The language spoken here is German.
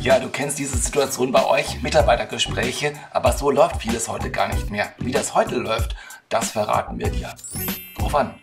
Ja, du kennst diese Situation bei euch, Mitarbeitergespräche, aber so läuft vieles heute gar nicht mehr. Wie das heute läuft, das verraten wir dir. Ruf an